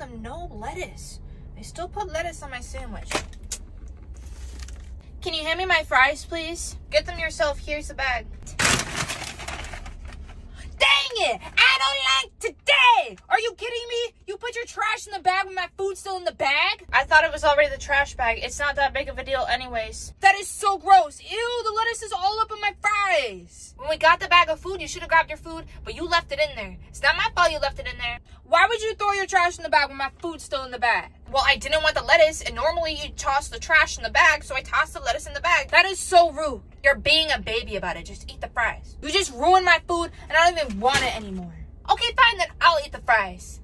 them no lettuce. They still put lettuce on my sandwich. Can you hand me my fries, please? Get them yourself. Here's the bag. Dang it! I don't like today! Are you kidding me? You put your trash in the bag when my food's still in the bag? I thought it was already the trash bag. It's not that big of a deal anyways. That is so gross. Ew, the lettuce is all up in my fries. When we got the bag of food, you should have grabbed your food, but you left it in there. It's not my fault you left it in there. Why would you throw your trash in the bag when my food's still in the bag? Well, I didn't want the lettuce, and normally you toss the trash in the bag, so I tossed the lettuce in the bag. That is so rude. You're being a baby about it. Just eat the fries. You just ruined my food, and I don't even want it anymore. Okay, fine, then I'll eat the fries.